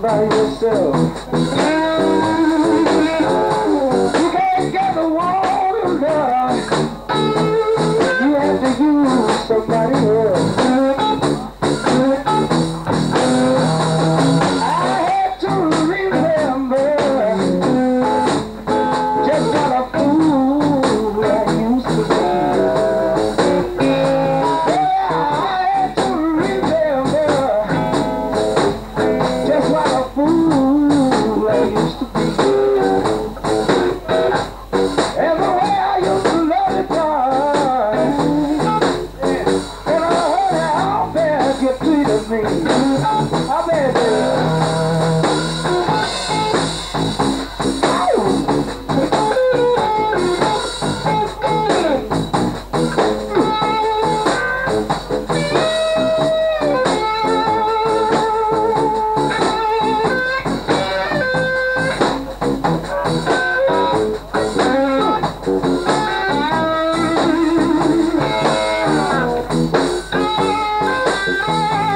by yourself. amor.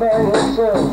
baby, too.